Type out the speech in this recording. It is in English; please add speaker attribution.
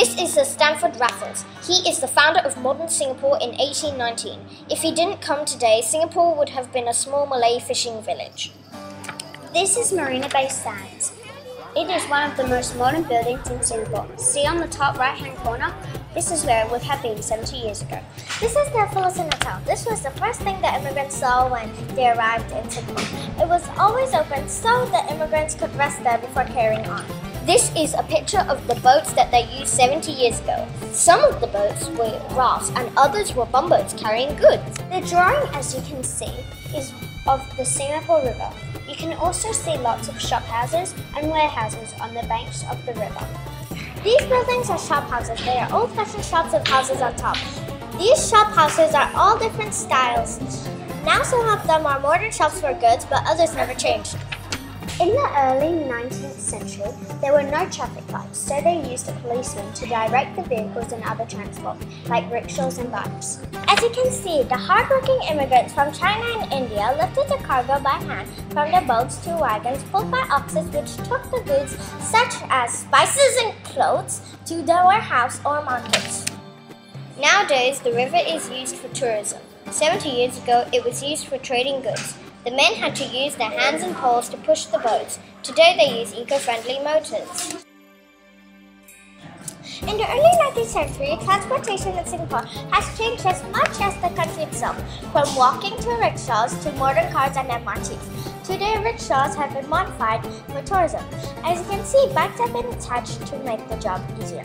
Speaker 1: This is Sir Stamford Raffles. He is the founder of modern Singapore in 1819. If he didn't come today, Singapore would have been a small Malay fishing village.
Speaker 2: This is Marina Bay Sands. It is one of the most modern buildings in Singapore. See on the top right hand corner? This is where it would have been 70 years ago.
Speaker 1: This is the Fullerton Hotel. This was the first thing that immigrants saw when they arrived in Singapore. It was always open so the immigrants could rest there before carrying on. This is a picture of the boats that they used 70 years ago. Some of the boats were rafts and others were bumboats carrying goods.
Speaker 2: The drawing, as you can see, is of the Singapore River. You can also see lots of shop houses and warehouses on the banks of the river.
Speaker 1: These buildings are shop houses. They are old-fashioned shops with houses on top. These shop houses are all different styles. Now some of them are modern shops for goods, but others never changed.
Speaker 2: In the early 19th there were no traffic lights, so they used a policeman to direct the vehicles and other transport, like rickshaws and bikes.
Speaker 1: As you can see, the hardworking immigrants from China and India lifted the cargo by hand from the boats to wagons pulled by oxes which took the goods such as spices and clothes to the warehouse or markets. Nowadays, the river is used for tourism. 70 years ago, it was used for trading goods. The men had to use their hands and poles to push the boats. Today they use eco-friendly motors. In the early 19th century, transportation in Singapore has changed as much as the country itself, from walking to rickshaws to modern cars and MRTs. Today, rickshaws have been modified for tourism. As you can see, bikes have been attached to make the job easier.